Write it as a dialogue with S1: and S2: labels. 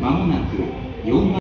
S1: まもなく4番。